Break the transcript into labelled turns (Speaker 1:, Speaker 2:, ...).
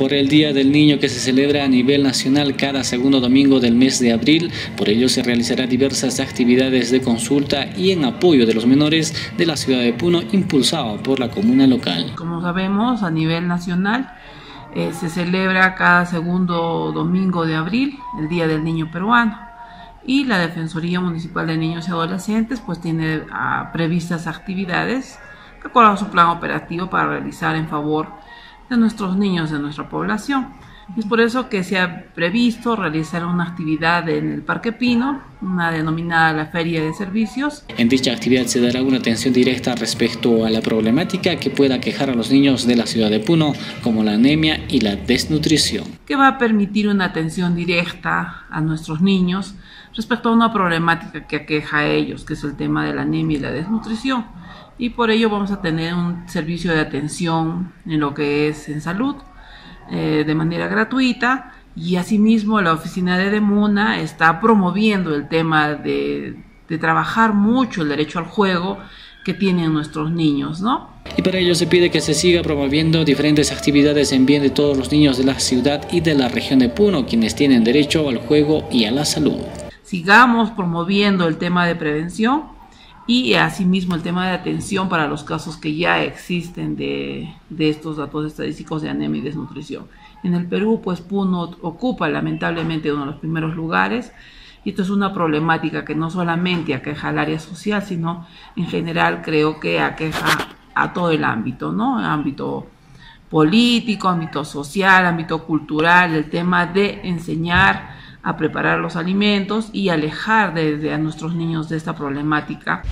Speaker 1: por el Día del Niño que se celebra a nivel nacional cada segundo domingo del mes de abril. Por ello se realizarán diversas actividades de consulta y en apoyo de los menores de la ciudad de Puno, impulsado por la comuna local.
Speaker 2: Como sabemos, a nivel nacional eh, se celebra cada segundo domingo de abril el Día del Niño Peruano y la Defensoría Municipal de Niños y Adolescentes pues tiene ah, previstas actividades de acuerdo su plan operativo para realizar en favor de nuestros niños de nuestra población. Es por eso que se ha previsto realizar una actividad en el Parque Pino, una denominada la Feria de Servicios.
Speaker 1: En dicha actividad se dará una atención directa respecto a la problemática que pueda quejar a los niños de la ciudad de Puno, como la anemia y la desnutrición.
Speaker 2: Que va a permitir una atención directa a nuestros niños respecto a una problemática que aqueja a ellos, que es el tema de la anemia y la desnutrición. Y por ello vamos a tener un servicio de atención en lo que es en salud, eh, de manera gratuita y asimismo la oficina de Demuna está promoviendo el tema de, de trabajar mucho el derecho al juego que tienen nuestros niños, ¿no?
Speaker 1: Y para ello se pide que se siga promoviendo diferentes actividades en bien de todos los niños de la ciudad y de la región de Puno, quienes tienen derecho al juego y a la salud.
Speaker 2: Sigamos promoviendo el tema de prevención y asimismo el tema de atención para los casos que ya existen de, estos datos estadísticos de anemia y desnutrición. En el Perú, pues Puno ocupa lamentablemente uno de los primeros lugares y esto es una problemática que no solamente aqueja al área social, sino en general creo que aqueja a todo el ámbito, ¿no? Ámbito político, ámbito social, ámbito cultural, el tema de enseñar a preparar los alimentos y alejar desde a nuestros niños de esta problemática.